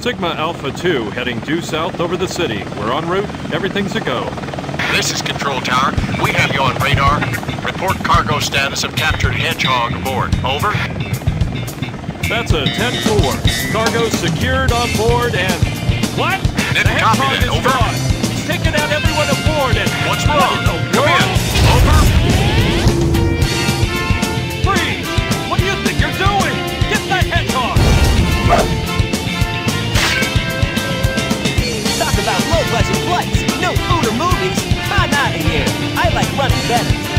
Sigma Alpha 2 heading due south over the city. We're en route. Everything's a go. This is Control Tower. We have you on radar. Report cargo status of captured Hedgehog aboard. Over. That's a 10-4. Cargo secured on board and... What? Didn't the copy Hedgehog is Over. gone. He's taken out everyone aboard and... What's What wrong? Flights, no food or movies. I'm out of here. I like running better.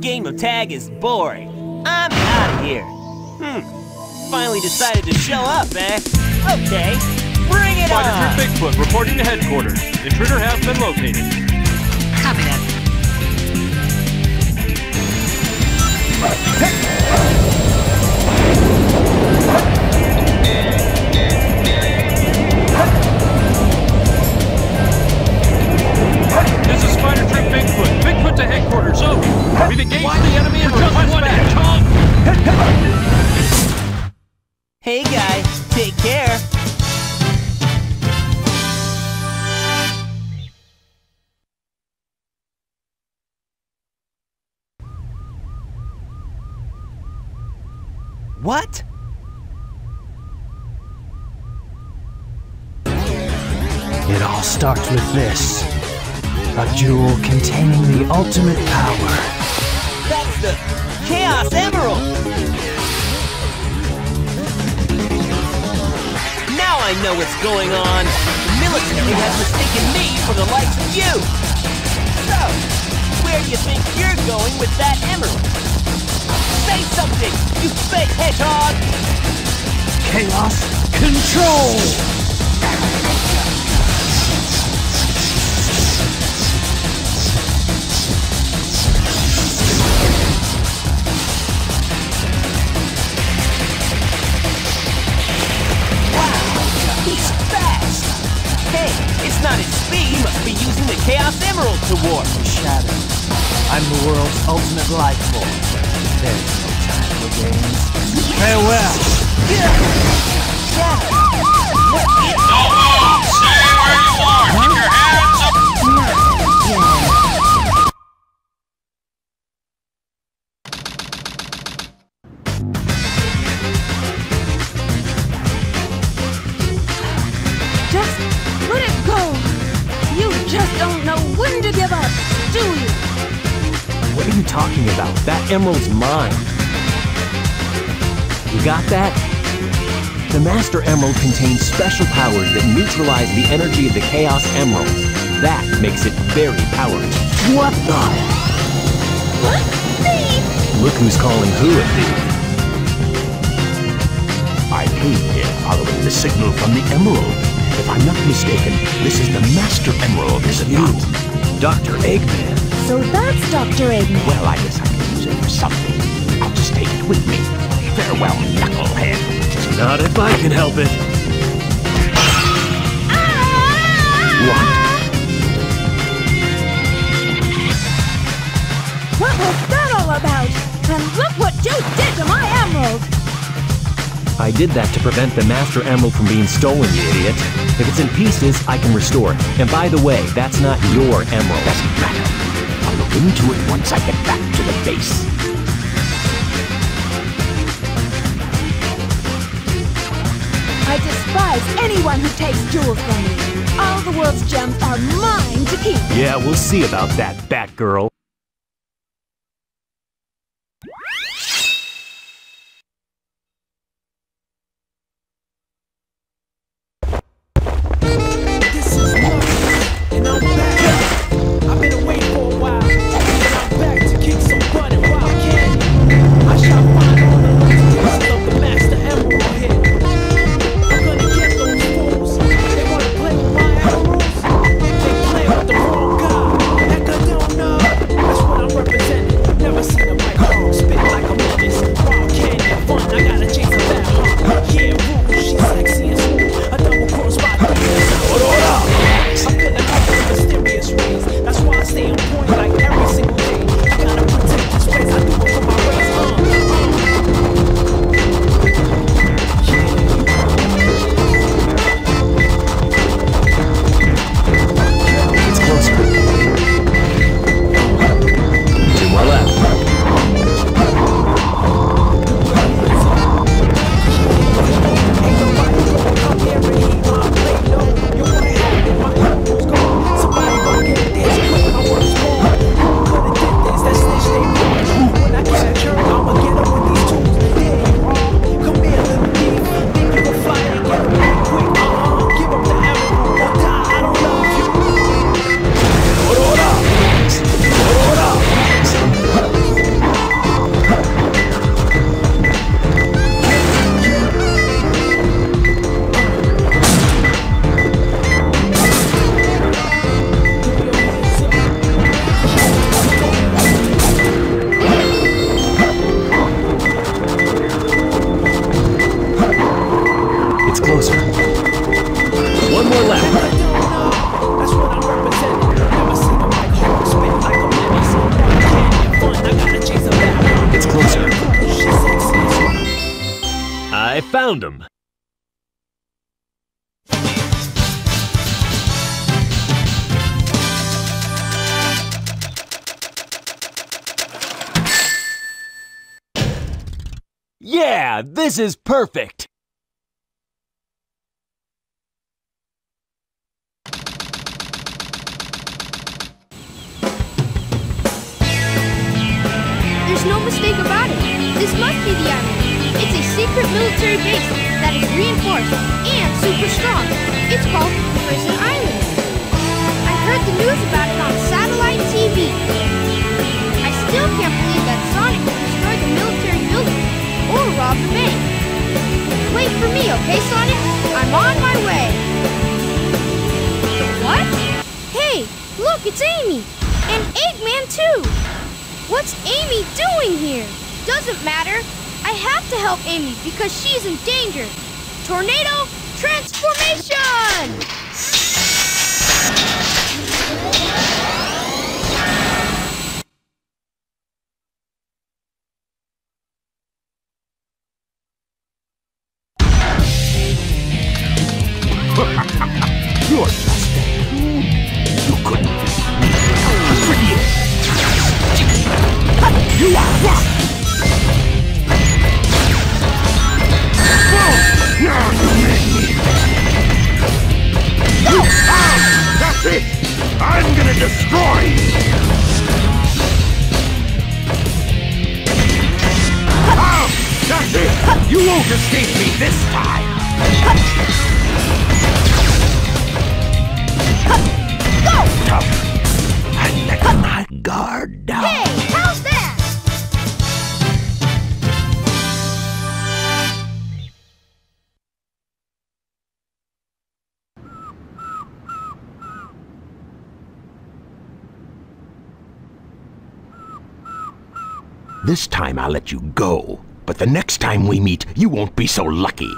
Game of tag is boring. I'm out of here. Hmm. Finally decided to show up, eh? Okay. Bring it Spider on! Troop Bigfoot reporting to headquarters. Intruder has been located. Copy that. What? It all starts with this a jewel containing the ultimate power. That's the Chaos Emerald! Now I know what's going on. The military has mistaken me for the likes of you. So, where do you think you're going with that emerald? Something, you fake hedgehog! Chaos Control! Wow, he's fast! Hey, it's not his speed, he must be using the Chaos Emerald to warp. Shadow. I'm the world's ultimate life form. There's no time for games. Farewell! Stay where you are! Keep your hands up! Just let it go. You just don't know when to give up, do you? What are you talking about? That emerald's mine. You got that? The Master Emerald contains special powers that neutralize the energy of the Chaos Emerald. That makes it very powerful. What the? What? Thief? Look who's calling who a thief. I came here following the signal from the Emerald. If I'm not mistaken, this is the Master Emerald, is it not? Dr. Eggman. So that's Dr. Eggman. Well, I guess I can use it for something. I'll just take it with me. Farewell, knucklehead. Not if I can help it. What? What was that all about? And look what you did to my emerald! I did that to prevent the Master Emerald from being stolen, you idiot. If it's in pieces, I can restore it. And by the way, that's not your emerald. Doesn't matter. I'll look into it once I get back to the base. I despise anyone who takes jewels from me. All the world's gems are mine to keep. Yeah, we'll see about that, Batgirl. Bad heart. Yeah, rude. She's sexy perfect! There's no mistake about it. This must be the island. It's a secret military base that is reinforced and super strong. It's called Prison Island. I heard the news about it on satellite TV. I still can't believe that Sonic will destroy the military building or rob the bank. Wait for me, okay, Sonic? I'm on my way. What? Hey, look, it's Amy. And Eggman, too. What's Amy doing here? Doesn't matter. I have to help Amy because she's in danger. Tornado transformation! This time I'll let you go. But the next time we meet, you won't be so lucky.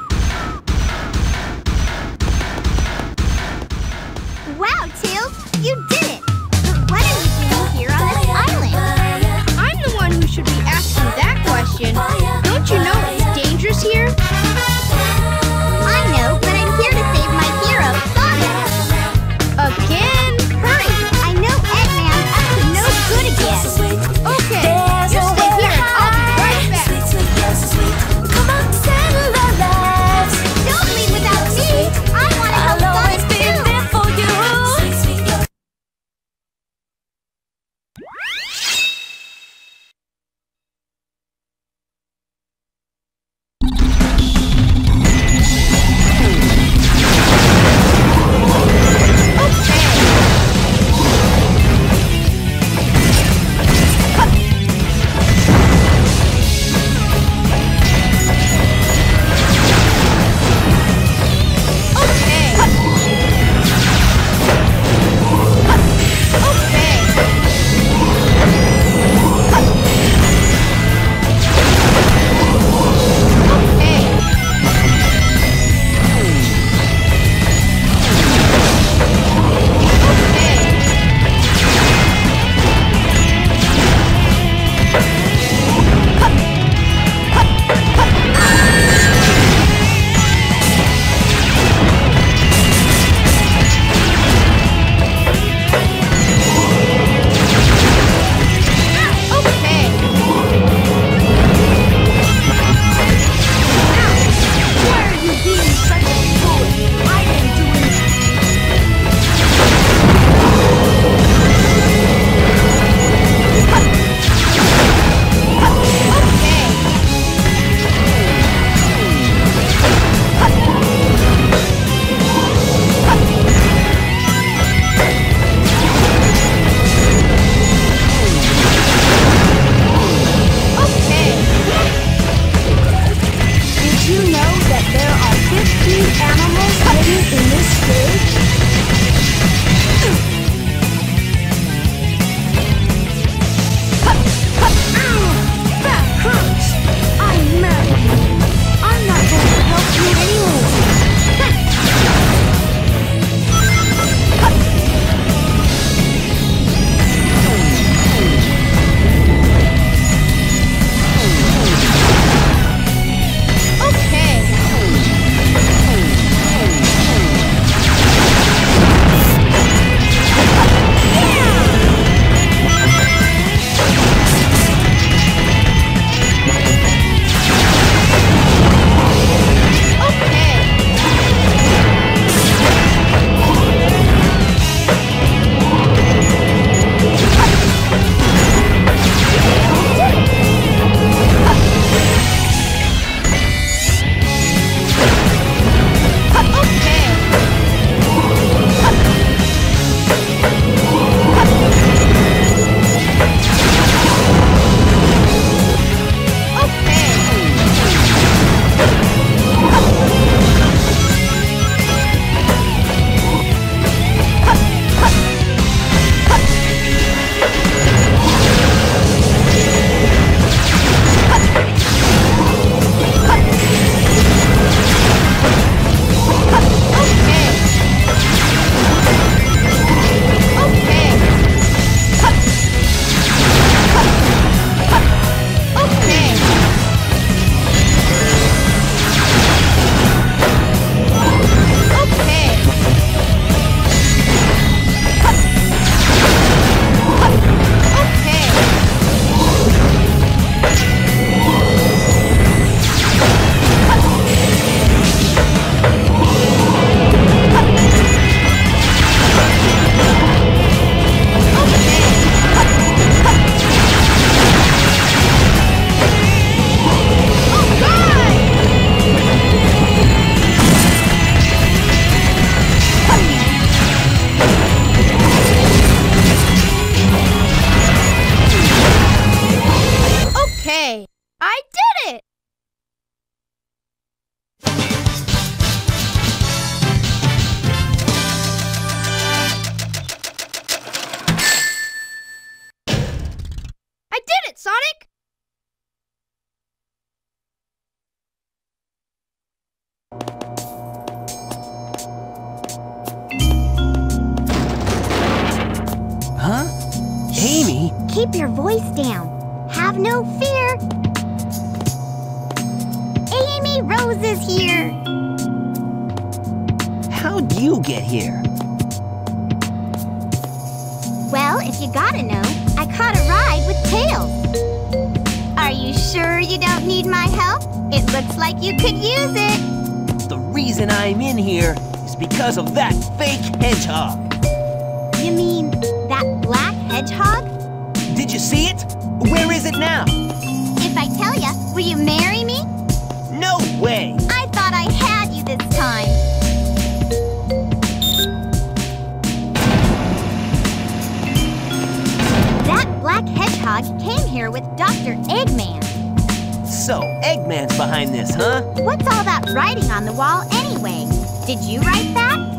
Keep your voice down. Have no fear. Amy Rose is here. How'd you get here? Well, if you gotta know, I caught a ride with Tails. Are you sure you don't need my help? It looks like you could use it. The reason I'm in here is because of that fake hedgehog. You mean that black hedgehog? Did you see it? Where is it now? If I tell you, will you marry me? No way! I thought I had you this time. That black hedgehog came here with Dr. Eggman. So, Eggman's behind this, huh? What's all that writing on the wall anyway? Did you write that?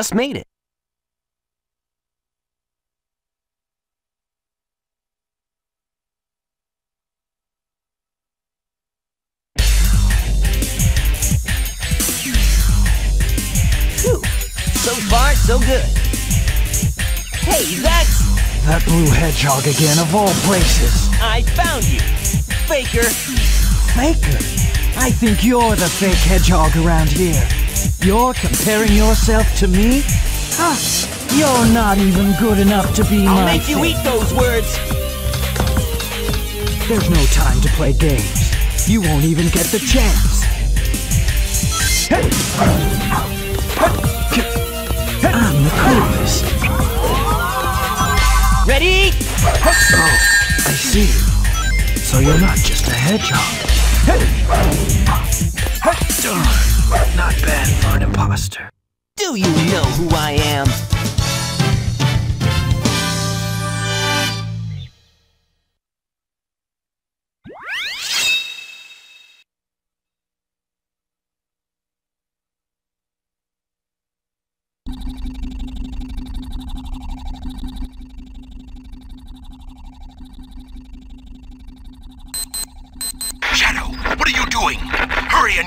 Just made it. Phew. So far, so good. Hey, that's... That blue hedgehog again, of all places. I found you! Faker! Faker? I think you're the fake hedgehog around here. You're comparing yourself to me? Huh, you're not even good enough to be I'll my make you eat those words! There's no time to play games. You won't even get the chance. I'm the coolest. Ready? Oh, I see. So you're not just a hedgehog. Darn, not bad for an imposter. Do you know who I am?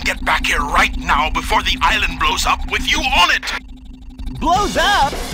Get back here right now before the island blows up with you on it! Blows up?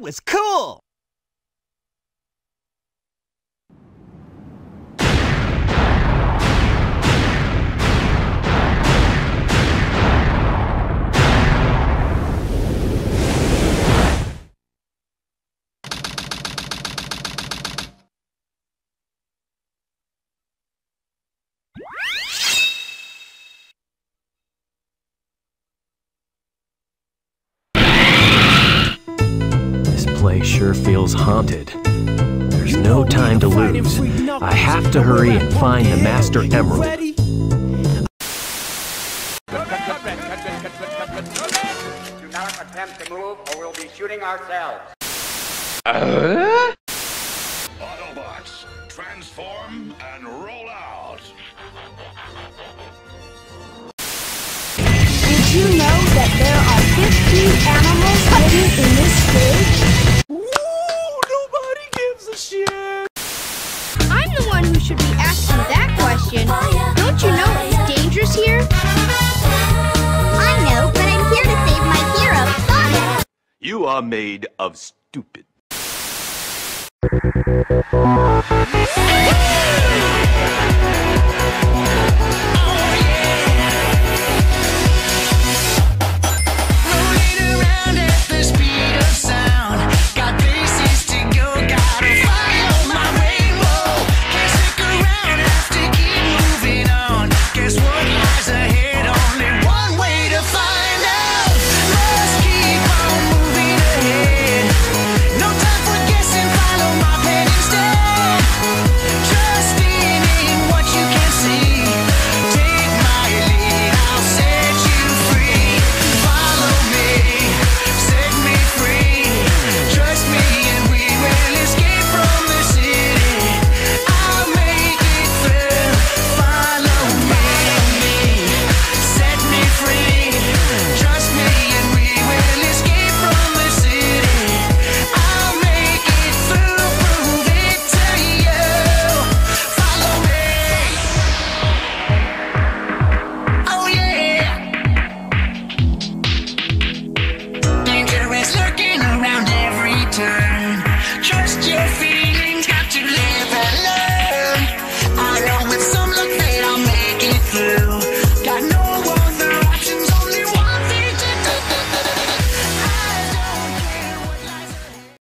Was cool! This sure feels haunted. There's no time to lose. I have to hurry and find the Master Emerald. Do not attempt to move or we'll be shooting ourselves. Autobots, transform and roll out. Did you know that there are 15 animals hiding in this cage? You are made of stupid.